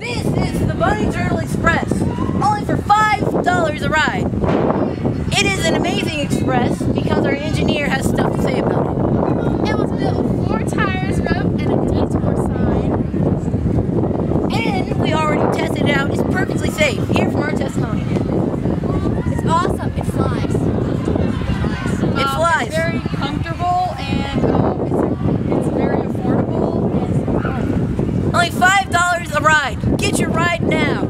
This is the Bunny Turtle Express, only for $5 a ride. It is an amazing express because our engineer has stuff to say about it. It was built with four tires, rope, and a detour sign. And we already tested it out. It's perfectly safe. Here from our testimony. It's awesome. It flies. It Um, flies. It's very comfortable and um, it's, it's very affordable. And, Only $5 a ride. Get you right now.